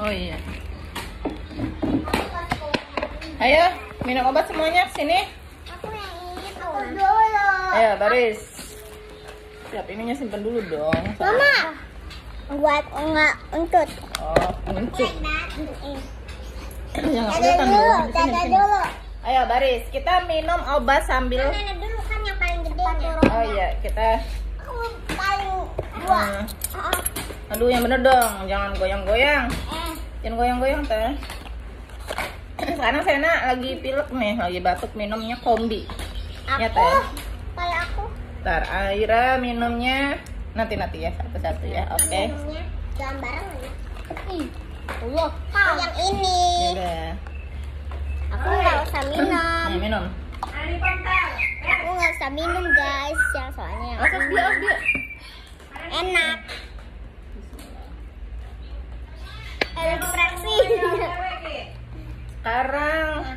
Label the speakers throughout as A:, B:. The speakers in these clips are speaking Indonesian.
A: Oh iya. Ayo, minum obat semuanya sini.
B: Aku yang ini aku dulu.
A: Ayo, baris. Siap, ininya simpen dulu dong.
B: Mama. Buat enggak untuk.
A: Oh, ngencuk. Jangan kelihatan
B: dulu, dada dulu.
A: Ayo, baris. Kita minum obat sambil
B: Nenek dulu kan yang paling gede.
A: Oh iya, kita
B: Aku paling dua.
A: Hmm. Aduh, yang bener dong. Jangan goyang-goyang.
B: Eh,
A: Jangan goyang-goyang, Teh. Sekarang Sena lagi pilek nih, lagi batuk minumnya kombi. Ya,
B: aku.
A: Teh.
B: Kalau aku.
A: Ntar Aira minumnya nanti-nanti ya, satu-satu ya. Oke.
B: minumnya Jangan bareng ya. Ih. Allah. Yang ini.
A: Udah.
B: Aku nggak usah minum.
A: Nih, minum.
B: Aku nggak usah minum guys. Yang soalnya yang
A: dia, dia.
B: enak.
A: Sekarang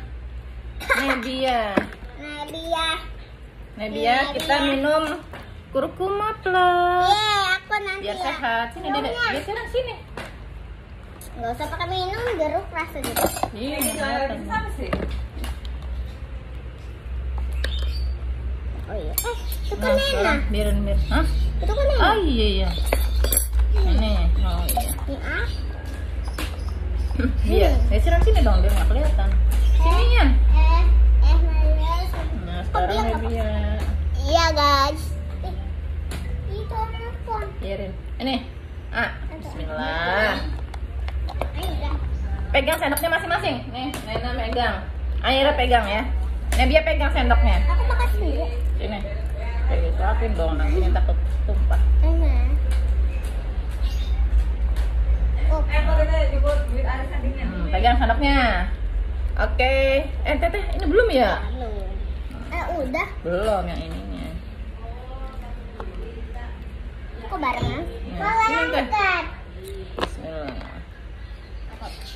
A: Nebia.
B: Nah dia.
A: Nebia, kita minum kurkuma plus.
B: Yeay, aku nanti
A: Biar
B: ya.
A: sehat. Sini, Dede. Biar sehat sini.
B: Nggak usah pakai minum, jeruk rasa gitu.
A: Iya, kelihatan.
B: Oh iya. Eh, itu kan
A: Nah,
B: Nena.
A: biarin, biar. Hah?
B: Itu kan Nena.
A: Oh iya, iya. Iya, geseran sini dong biar nggak kelihatan. Sininya.
B: Eh, eh.
A: Nah, sekarang Nebia.
B: Iya guys. Itu telepon.
A: Biarin. Ini. Ah, bismillah. Pegang sendoknya masing-masing. Nih, Nena pegang. Aira pegang ya. Nebia pegang sendoknya.
B: Aku makan sendiri.
A: Sini. Kayak suapin dong, nanti takut tumpah.
B: Enak. Oh,
A: Hmm, pegang sendoknya. Oke. Eh, teteh, ini belum ya?
B: belum. Eh, udah.
A: Belum yang ininya.
B: Kok barengan?
A: Ya, sini, Teh.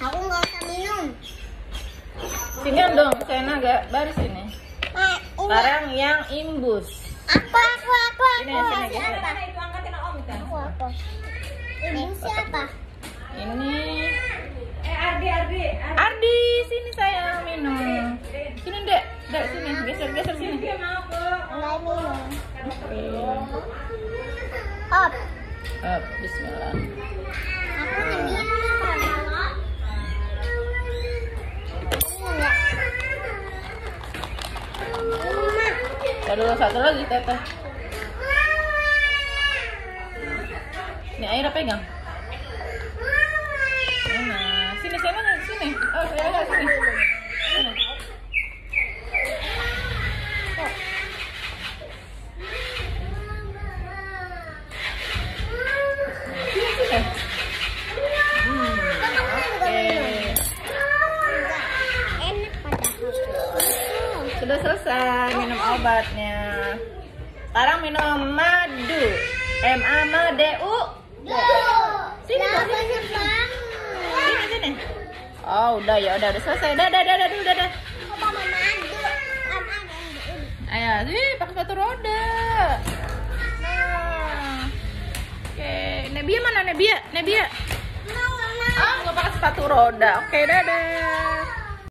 B: Aku nggak usah minum.
A: Sini dong, Sena agak baris ini.
B: Ini
A: Sekarang yang imbus.
B: aku, aku, aku,
A: Sini,
B: aku.
A: sini, geser.
B: Aku apa? Ini siapa?
A: Ini Ardi, sini saya minum. Sini, Dek. Dek, sini. Geser, geser sini.
B: Enggak minum.
A: Oke.
B: Op.
A: Up, bismillah.
B: Aku. Minum,
A: Satu, satu lagi, Teteh. Ini Aira pegang. Sini, Sena, sini. Oh, saya lihat sini. Sudah selesai minum obatnya. Sekarang minum madu. M A M D U. Sini sini. Oh, udah ya, udah, udah selesai. Dah, dah, dah, dah, udah, dah.
B: Aku mau madu. Am, am, am.
A: Ayo, sih pakai sepatu roda. Nah. Oke, Nebia mana Nebia? Nebia. Ah, nggak pakai sepatu roda. Oke, dadah.